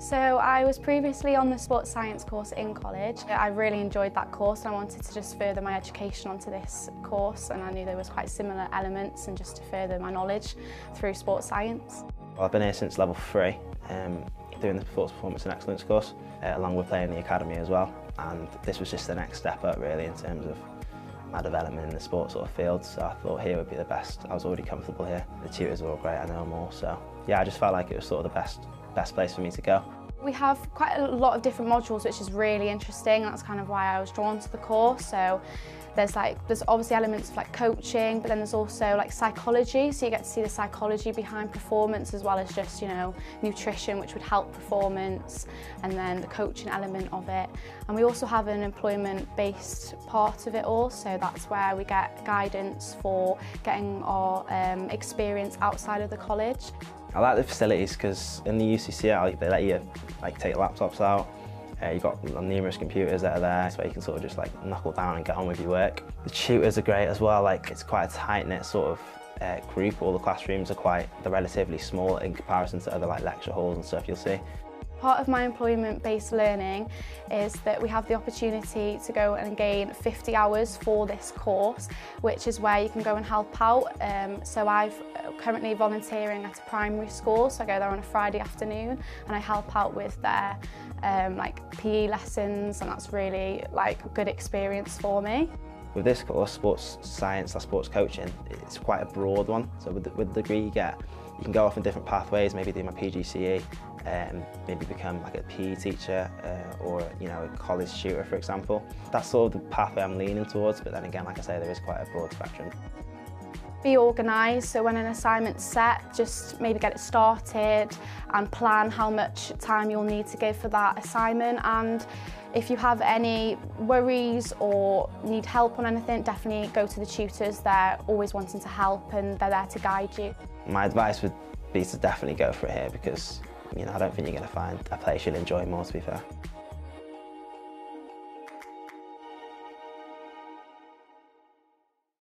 So I was previously on the sports science course in college. I really enjoyed that course and I wanted to just further my education onto this course and I knew there was quite similar elements and just to further my knowledge through sports science. Well, I've been here since level three, um, doing the sports performance and excellence course, uh, along with playing the academy as well. And this was just the next step up really in terms of my development in the sports sort of field. So I thought here would be the best. I was already comfortable here. The tutors were all great, I know them all. So yeah, I just felt like it was sort of the best best place for me to go. We have quite a lot of different modules which is really interesting. And that's kind of why I was drawn to the course. So there's like there's obviously elements of like coaching but then there's also like psychology. So you get to see the psychology behind performance as well as just you know nutrition which would help performance and then the coaching element of it. And we also have an employment based part of it all. So that's where we get guidance for getting our um, experience outside of the college. I like the facilities because in the UCCL they let you like take laptops out. Uh, you've got numerous computers that are there so you can sort of just like knuckle down and get on with your work. The tutors are great as well, like it's quite a tight-knit sort of uh, group. All the classrooms are quite, they're relatively small in comparison to other like lecture halls and stuff you'll see. Part of my employment-based learning is that we have the opportunity to go and gain 50 hours for this course, which is where you can go and help out. Um, so I'm currently volunteering at a primary school, so I go there on a Friday afternoon and I help out with their um, like PE lessons and that's really like a good experience for me. With this course, sports science or sports coaching, it's quite a broad one. So with the, with the degree you get, you can go off in different pathways, maybe do my PGCE, um, maybe become like a PE teacher uh, or you know a college tutor for example. That's sort of the pathway I'm leaning towards but then again like I say there is quite a broad spectrum. Be organised so when an assignment's set just maybe get it started and plan how much time you'll need to give for that assignment and if you have any worries or need help on anything definitely go to the tutors they're always wanting to help and they're there to guide you. My advice would be to definitely go for it here because you know, I don't think you're going to find a place you'll enjoy more, to be fair.